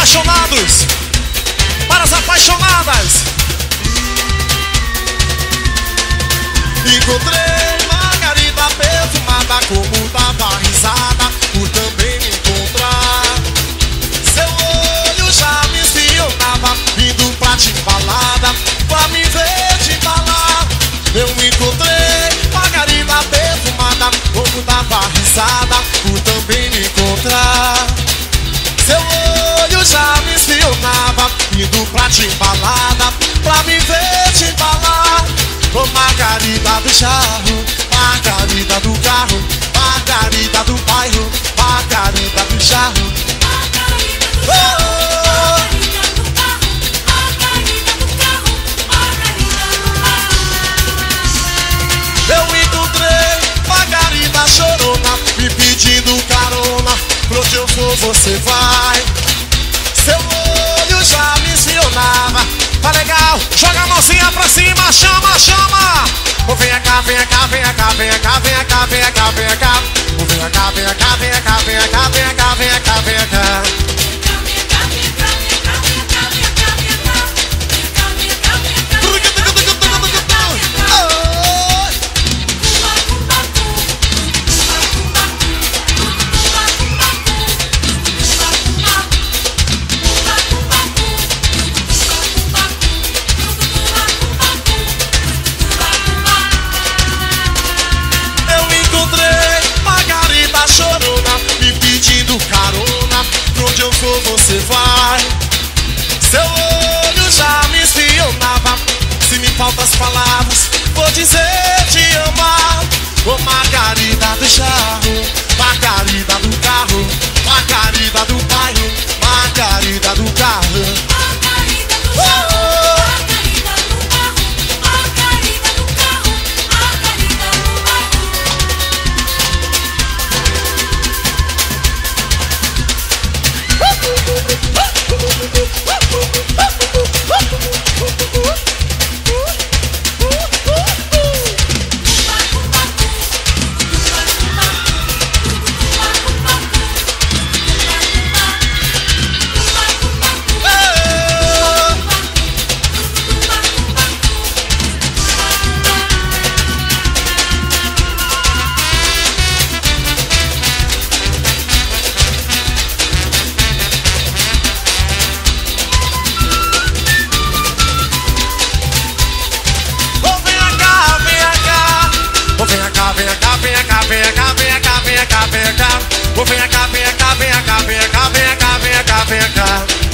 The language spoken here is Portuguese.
apaixonados, para as apaixonadas. Encontrei Margarida perfumada como dava risada por também me encontrar. Seu olho já me espionava, indo pra te embalada, pra me ver te embalar. Eu encontrei indo pra te embalada, pra me ver te embalar. Ô Margarida do charro, Margarida do carro, Margarida do bairro, Margarida do charro. Oh, oh, oh. Eu encontrei Margarida chorona, me pedindo carona, pro onde eu for você vai. Cá, vem cá, vem cá, vem cá, vem cá, vem cá, vem cá. Oh, vem cá, vem cá, vem cá, vem cá, vem cá, você vai. Seu olho já me espionava Se me faltam as palavras Vou dizer te amar vem cá, vem cá, vem cá, vem cá, vem cá, vem cá, vem cá. Oh, vem cá, vem cá, vem cá, vem cá, vem cá, vem cá.